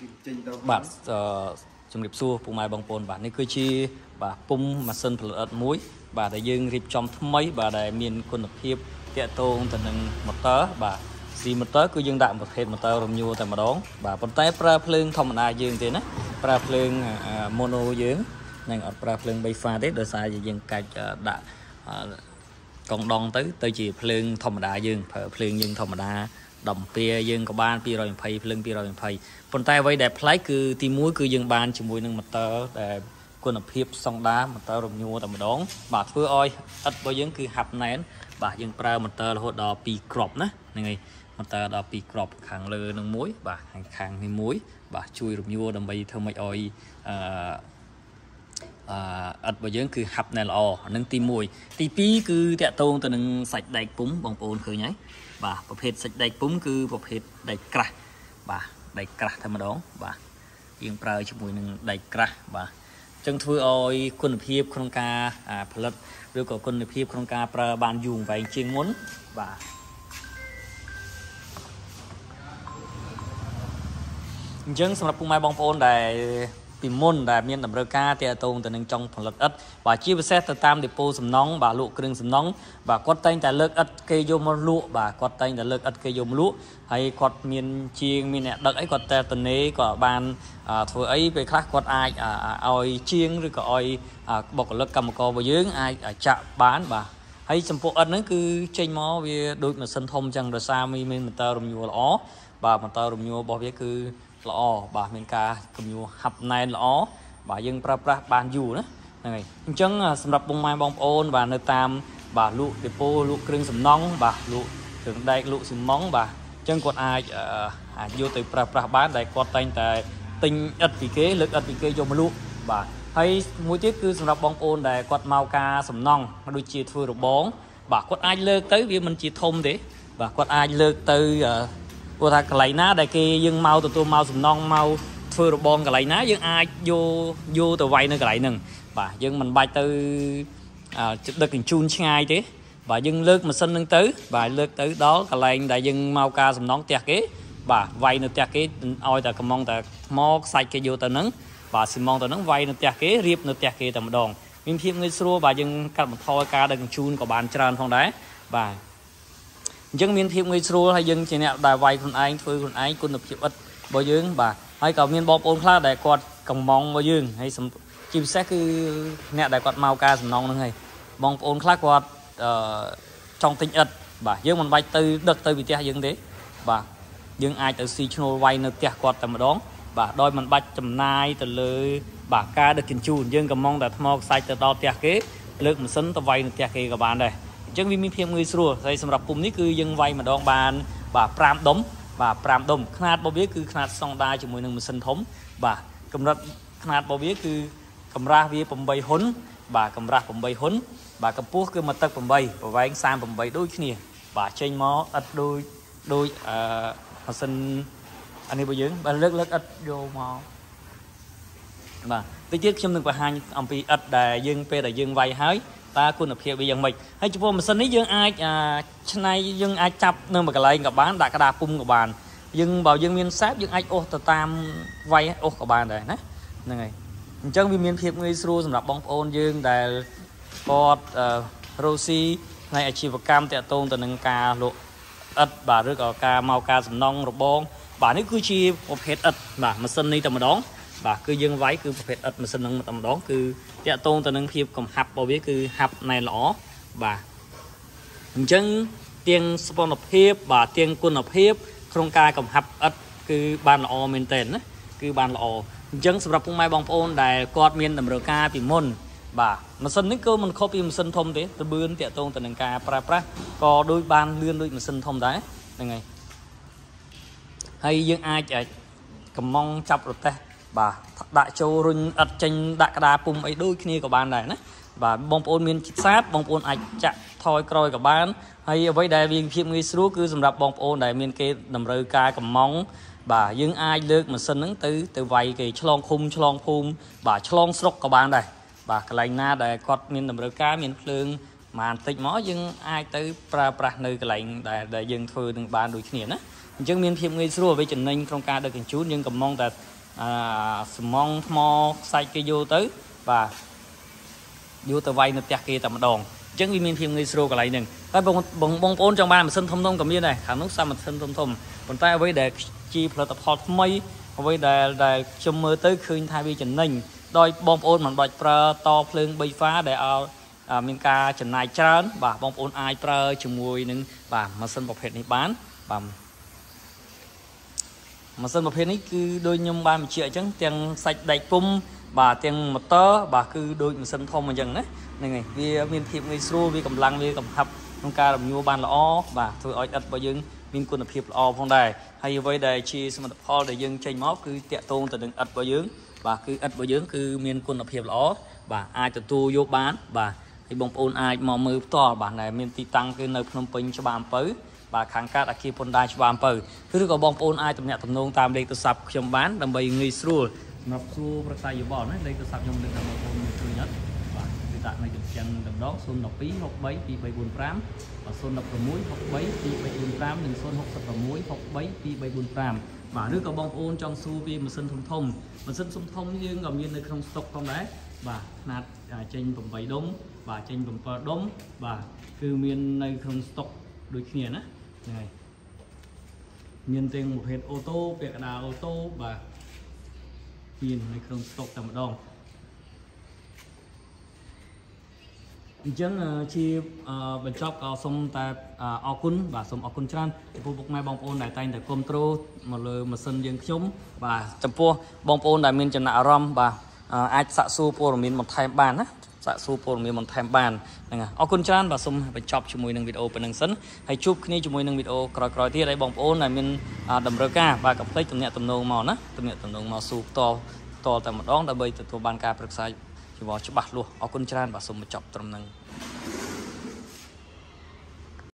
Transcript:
ចេញទៅបាទអឺជំរាបសួរពុកម៉ែបងប្អូនបាទនេះគឺជា បាទពុំម៉ាស៊ីនផលិតឥដ្ឋមួយ បាទដែលយើងរៀបចំថ្មី បាទដែលមានគុណភាពតាក់ទងទៅនឹងម៉ូទ័របាទស៊ីម៉ូទ័រគឺយើងដាក់ប្រភេទម៉ូទ័ររំញួរតែម្ដងបាទប៉ុន្តែប្រើភ្លើងធម្មតាយើងទេណាប្រើភ្លើងម៉ូណូយើងនឹងអត់ប្រើភ្លើង3ហ្វាទេដោយសារយើងកាច់ដាក់កងដងទៅទៅជាភ្លើងធម្មតាយើងប្រើភ្លើងយើងធម្មតា ដំពៀយើងក៏បាន220ភ្លើង220ប៉ុន្តែអ្វីដែលប្លែកគឺទី1គឺយើងបានជាមួយនឹងម៉ូទ័រដែលគុណភាពស្តង់ដាម៉ូទ័ររំញួរតែម្ដង បាទធ្វើឲ្យឥដ្ឋរបស់យើងគឺហាប់ណែនបាទយើងប្រើម៉ូទ័ររហូតដល់2គ្រាប់ណាហ្នឹងហើយម៉ូទ័រដល់2គ្រាប់ខាងលើនឹងមួយ បាទខាងខាងនេះមួយបាទជួយរំញួរដើម្បីធ្វើម៉េចឲ្យអឺ អឺឥដ្ឋរបស់យើងគឺហាប់ណែនល្អនឹងទី1ទី2គឺតាក់ទងទៅនឹងសាច់ដែកពុំបងប្អូនឃើញហើយបាទប្រភេទសាច់ដែកពុំគឺប្រភេទដែកក្រាស់បាទដែកក្រាស់តែម្ដងបាទយើងប្រើជាមួយនឹងដែកក្រាស់បាទចឹងធ្វើឲ្យគុណភាពក្នុងការផលិតឬក៏គុណភាពក្នុងការប្រើបានយូរវែងជាងមុនបាទអញ្ចឹងសម្រាប់ពុកម៉ែបងប្អូនដែល ពីមុនដែលមានតម្រូវការទាក់ទងទៅនឹងចង់ផលិតឥដ្ឋបាទជាពិសេសទៅតាមដេប៉ូសំណង់បាទលក់គ្រឿងសំណង់បាទគាត់តែងតែលើកឥដ្ឋគេយកមកលក់បាទគាត់តែងតែលើកឥដ្ឋគេយកមកលក់ហើយគាត់មានជាងមានអ្នកដឹកអីគាត់តែតនេក៏បានធ្វើអីពេលខ្លះគាត់អាចឲ្យជាងឬក៏ឲ្យបុគ្គលិកកម្មកររបស់យើងអាចចាក់បានបាទហើយចំពោះឥដ្ឋហ្នឹងគឺចេញមកវាដូចម៉ាស៊ីនធំចឹងដោយសារមានម៉ូទ័ររំញួរល្អបាទម៉ូទ័ររំញួររបស់វាគឺ ល្អបាទមានការគំញួរហាប់ណែនល្អបាទយើងប្រើប្រាស់បានយូរណាហ្នឹងហើយអញ្ចឹងសម្រាប់បងម៉ែបងប្អូនបាទនៅតាមបាទលក់ដេប៉ូលក់គ្រឿងសំណង់បាទលក់គ្រឿងដែកលក់ស៊ីម៉ងបាទអញ្ចឹងគាត់អាចអាចយកទៅប្រើប្រាស់បានដែលគាត់តែងតែទិញឥដ្ឋពីគេលើកឥដ្ឋពីគេយកមកលក់បាទហើយមួយទៀតគឺសម្រាប់បងប្អូនដែលគាត់មកការសំណង់ដូចជាធ្វើរបង បាទគាត់អាចលើកទៅវាមិនជាធំទេបាទគាត់អាចលើកទៅ ព្រោះថាកន្លែងណាដែលគេយើងមកទទួលមកសំណងមកធ្វើរបងកន្លែងណាយើងអាចយកយកទៅវាយនៅកន្លែងហ្នឹងបាទយើងមិនបាច់ទៅដឹកជញ្ជូនឆ្ងាយទេបាទយើងលើកម៉ាស៊ីនហ្នឹងទៅបាទលើកទៅដល់កន្លែងដែលយើងមកការសំណងផ្ទះគេបាទវាយនៅផ្ទះគេឲ្យតែកំងតែថ្មខ្សាច់គេយកទៅហ្នឹងបាទស៊ីម៉ងទៅហ្នឹងវាយនៅផ្ទះគេរៀបនៅផ្ទះគេតែម្ដងមានភាពងាយស្រួលបាទយើងកាត់បន្ថយការដឹកជញ្ជូនក៏បានច្រើនផងដែរបាទ អញ្ចឹងមានភាពងាយស្រួលហើយយើងជាអ្នកដែលវាយខ្លួនឯងធ្វើខ្លួនឯងគុណភាពឥតរបស់យើងបាទហើយក៏មានបងប្អូនខ្លះដែលគាត់កំងរបស់យើងហើយជាពិសេសគឺអ្នកដែលគាត់មកការសំណងហ្នឹងហើយបងប្អូនខ្លះគាត់អឺចង់ទិញឥតបាទយើងមិនបាច់ទៅដឹកទៅពីផ្ទះយើងទេបាទយើងអាចទៅស៊ីឈ្នួលវាយនៅផ្ទះគាត់តែម្ដងបាទដោយមិនបាច់ចំណាយទៅលើ បាទការដឹកជញ្ជូនយើងកំងតែថ្មខ្សាច់ទៅដល់ផ្ទះគេលើកម៉ាស៊ីនទៅវាយនៅផ្ទះគេក៏បានដែរ ចឹងវាមានភាពងាយស្រួលហើយសម្រាប់ពុំនេះគឺយើងវាយម្ដងបានបាទ5ដុំបាទ5ដុំຂະຫນាតរបស់វាគឺຂະຫນាតស្តង់ដាជាមួយនឹងម៉ាស៊ីនធំបាទកម្រិតຂະຫນាតរបស់វាគឺកម្រាស់វា8ហ៊ុនបាទកម្រាស់8ហ៊ុនបាទកម្ពស់គឺមកទឹក8ប្រវែង38ដូចគ្នាបាទចេញមកឥតដូចដូចអឺម៉ាស៊ីនអានេះរបស់យើងបាទលើកលើកឥតយកមកបាទ តិចទៀតខ្ញុំនឹងបង្ហាញអំពីឥតដែលយើងពេលដែលយើងវាយហើយតើគុណភាពវាយ៉ាងម៉េចហើយចំពោះម៉ាស៊ីននេះយើងអាចឆ្នៃយើងអាចចាប់នៅមួយកន្លែងក៏បានដាក់ក្តារពុំក៏បានយើងបើយើងមានសែបយើងអាចអូសទៅតាមវាយអូសក៏បានដែរណាហ្នឹងហើយអញ្ចឹងវាមានភាពងាយស្រួលសម្រាប់បងប្អូនយើងដែលគាត់រស់ស៊ីផ្នែកអាជីវកម្មតាក់ទងទៅនឹងការលក់ឥដ្ឋបាទឬក៏ការមកការសំណង់របងបាទនេះគឺជាប្រភេទឥដ្ឋបាទម៉ាស៊ីននេះតែម្ដង បាទគឺយើងវាយគឺប្រភេទឥដ្ឋម៉ាស៊ីននឹងតែម្ដងគឺតាក់ទងទៅនឹងភាពកំហាប់របស់វាគឺហាប់ណែនល្អបាទអញ្ចឹងទាំងសពនភាពបាទទាំងគុណភាព ក្នុងការកំហាប់ឥដ្ឋគឺបានល្អមែនទែនណាគឺបានល្អអញ្ចឹងសម្រាប់ពុកម៉ែបងប្អូនដែលគាត់មានតម្រូវការពីមុនបាទម៉ាស៊ីននេះក៏មិនខុសពីម៉ាស៊ីនធំទេត្បឿនតាក់ទងទៅនឹងការប្រើប្រាស់ក៏ដូចបានលឿនដូចម៉ាស៊ីនធំដែរហ្នឹងហើយហើយយើងអាចកំងចាប់រទេះ បាទដាក់ចូលរុញឥតចេញដាក់ក្តារពុំអីដូចគ្នាក៏បានដែរណាបាទបងប្អូនមានចិត្តសាបបងប្អូនអាចចាក់ថយក្រោយក៏បានហើយអ្វីដែលវាភាពងាយស្រួលគឺសម្រាប់បងប្អូនដែលមានគេតម្រូវការកំងបាទយើងអាចលើកម៉ាស៊ីនហ្នឹងទៅទៅវាយគេឆ្លងឃុំឆ្លងភូមិបាទឆ្លងស្រុកក៏បានដែរបាទកន្លែងណាដែលគាត់មានតម្រូវការមានភ្លើងបានតិចមកយើងអាចទៅប្រើប្រាស់នៅកន្លែងដែលដែលយើងធ្វើនឹងបានដូចគ្នាណាអអញ្ចឹងមានភាពងាយស្រួលវិចំណេញក្នុងការដឹកជញ្ជូនយើងកំងតែ អាសំងថ្មខ្សាច់គេយកទៅបាទយកទៅវាយនៅផ្ទះគេតែម្ដងអញ្ចឹងវាមានភាពងាយស្រួលកន្លែងហ្នឹងហើយបងបងប្អូនចង់បានម៉ាស៊ីនធំធំក៏មានដែរខាងនោះសាម៉ាស៊ីនធំធំប៉ុន្តែអ្វីដែលជាផលិតផលថ្មីអ្វីដែលដែលខ្ញុំមើលទៅឃើញថាវាចំណេញដោយបងប្អូនមិនបាច់ប្រើតភ្លើង3ហ្វាដែលឲ្យមានការចំណាយច្រើន បាទបងប្អូនអាចប្រើជាមួយនឹងបាទម៉ាស៊ីនប្រភេទនេះបានបាទ ម៉ាស៊ីនប្រភេទនេះគឺដូចខ្ញុំបានបញ្ជាក់អញ្ចឹងទាំងសាច់ដែកពុំបាទទាំងម៉ូទ័របាទគឺដូចម៉ាស៊ីនធំអញ្ចឹងណាហ្នឹងហើយវាមានភាពងាយស្រួលវាកម្លាំងវាកំហាប់ក្នុងការរំញោបានល្អបាទធ្វើឲ្យឥដ្ឋរបស់យើងមានគុណភាពល្អផងដែរហើយអ្វីដែលជាសមិទ្ធផលដែលយើងចេញមកគឺតាក់ទងទៅនឹងឥដ្ឋរបស់យើងបាទគឺឥដ្ឋរបស់យើងគឺមានគុណភាពល្អបាទអាចទទួលយកបានបាទហើយបងប្អូនអាចមកមើលផ្ទាល់បាទដែលមានទីតាំងគឺនៅភ្នំពេញច្បារអំពៅ បាទខាងកាតអគារពន្ធដារច្បារអំពៅឬក៏បងប្អូនអាចទំនាក់ទំនងតាមលេខទូរស័ព្ទខ្ញុំបានដើម្បីងាយស្រួលសម្រាប់សួរប្រសាយោបល់ណាលេខទូរស័ព្ទខ្ញុំលើកតាមបងប្អូនមើលឃើញអត់បាទគឺដាក់នៅចំចាំម្ដង012 63 2345 016 63 2345និង066 63 2345បាទឬក៏បងប្អូនចង់សួរពីម៉ាស៊ីនធំធំម៉ាស៊ីនធំធំយើងក៏មាននៅក្នុងស្តុកផងដែរបាទຂະຫນាតចេញ8ដុំបាទចេញ7ដុំបាទគឺមាននៅក្នុងស្តុកដូចគ្នាណា ហ្នឹងហើយមានទាំងប្រភេទអូតូពាក់កណ្ដាលអូតូបាទមាននៅក្នុងស្តុកតែម្ដងអញ្ចឹងជាបញ្ចប់ក៏សូមតែអរគុណបាទសូមអរគុណច្រើនចំពោះពុកម៉ែបងប្អូនដែលតែងតែគ្រប់គ្រងមកលើម៉ាស៊ីនយើងខ្ញុំបាទចំពោះបងប្អូនដែលមានចំណាក់អារម្មណ៍បាទអាចសាកសួរព័ត៌មានបន្ថែមបានណា សាកសួរព័ត៌មានបន្ថែមបានហ្នឹងហើយអរគុណច្រើនបាទសូមបញ្ចប់ជាមួយនឹងវីដេអូប៉ុណ្្នឹងសិនហើយជួបគ្នាជាមួយនឹងវីដេអូក្រោយៗទៀតហើយបងប្អូនដែលមានតម្រូវការបាទកុំភ្លេចទំនាក់ទំនងមកណាទំនាក់ទំនងមកសួរផ្ទាល់ផ្ទាល់តែម្ដងដើម្បីទទួលបានការប្រឹក្សាយោបល់ច្បាស់លាស់អរគុណច្រើនបាទសូមបញ្ចប់ត្រឹមហ្នឹង